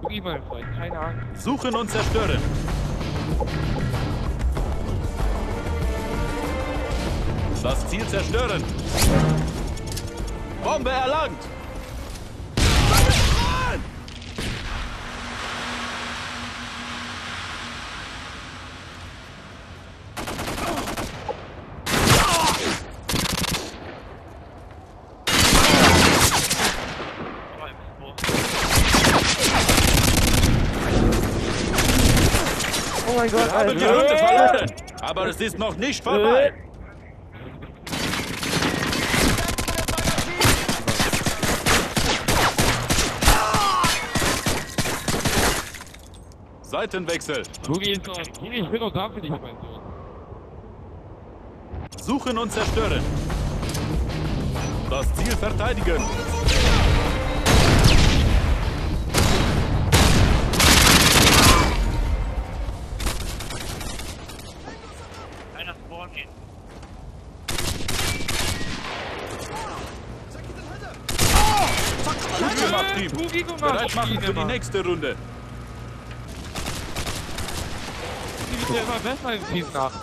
Boogie, mein Freund, keine Angst. Suchen und zerstören. Das Ziel zerstören. Bombe erlangt. Oh mein Gott, Wir haben die Runde verloren. Aber es ist noch nicht vorbei. Seitenwechsel. Boogie ist doch, Boogie, ich bin doch da für dich, mein Sohn. Suchen und zerstören. Das Ziel verteidigen. Team. Gemacht. Bereit machen für die nächste Runde. Die wird ja immer besser in Season 8.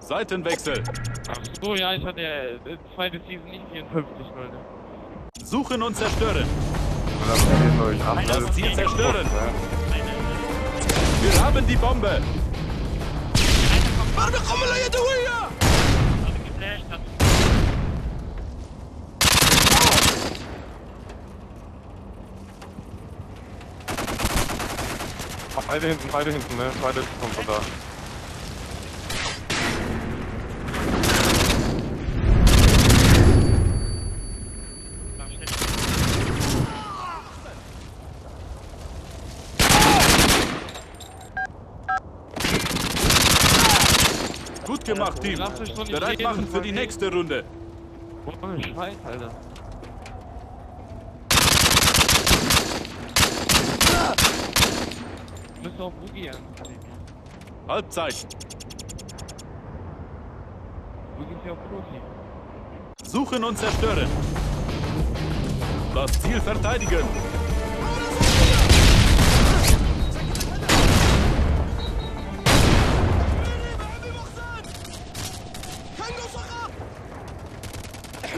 Seitenwechsel. Ach so, ja, ich hatte ja äh, zweite Season nicht 54 Leute. Suchen und zerstören. Das Ziel zerstören. Wir haben die Bombe. Einer kommt. Hat Beide hinten, beide hinten, ne? Beide kommt von da. Gut gemacht, Team. Bereit machen für die nächste Runde. Ohne Scheiß, Alter. Auch Boogie an. Halbzeit. Boogie ist ja Profi. Suchen und zerstören. Das Ziel verteidigen.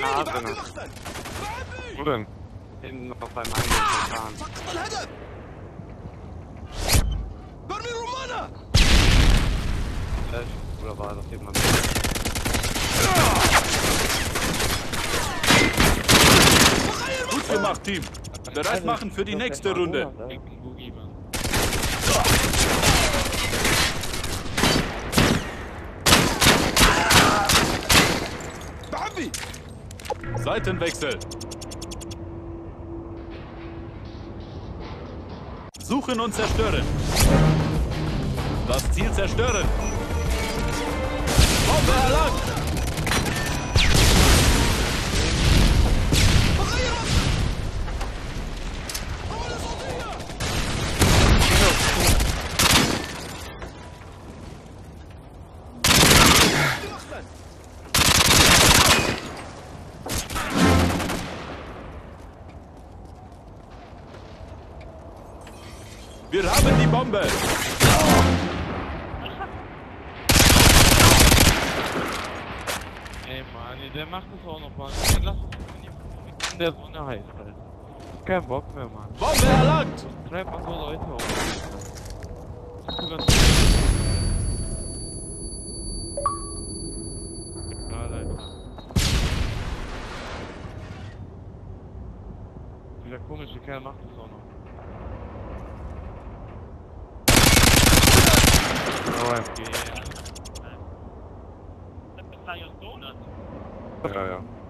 Ah. Wo denn? Hinten noch beim Eingang Flash, oder war das jemand? Gut gemacht, Team. Bereit machen für die nächste Runde. Seitenwechsel. Suchen und zerstören. Das Ziel zerstören. Wir haben die Bombe. Ey, Mann, der macht es auch noch mal. Lass uns in der Sonne heiß, Alter. Kein Bock mehr, Mann. Bombe erlangt. Treib mal so Leute auf. Sogar Ja, Alter. Dieser komische Kerl macht es auch noch. OMG. Das ist Lion Donut. 不知呀。